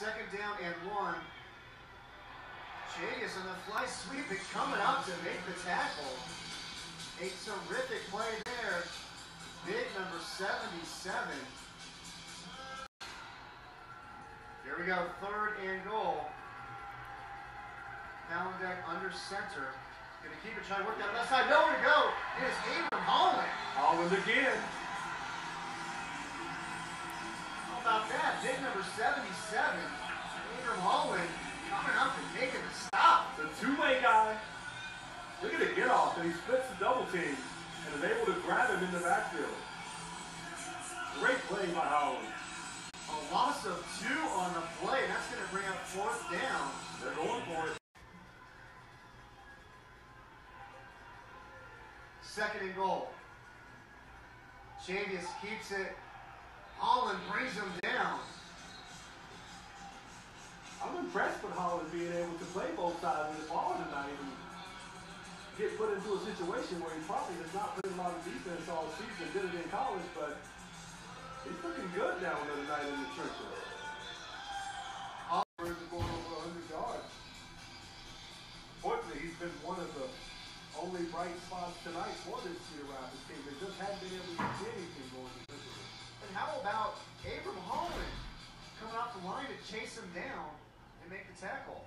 Second down and one. Jadius on the fly sweep and coming up to make the tackle. A terrific play there. Big number 77. Here we go, third and goal. Palandeck under center. Gonna keep it, trying to work that left side. Nowhere to go. It is Abram Holland. Holland again. How about that? Big number 77. Abram Holland coming up and making the stop. The two-way guy. Look at the get off, and he splits the double team and is able to grab him in the backfield. Great play by Holland. A loss of two on the play, and that's going to bring up fourth down. They're going for it. Second and goal. Chavius keeps it. Holland brings him down. I'm impressed with Holland being able to play both sides of the ball tonight and get put into a situation where he probably has not played a lot of defense all season, did it in college, but he's looking good now another night in the trenches. Holland is going over 100 yards. Fortunately, he's been one of the only bright spots tonight for this year Raptors team. They just haven't been able to get anything going. And how about Abram Holland coming off the line to chase him down and make the tackle?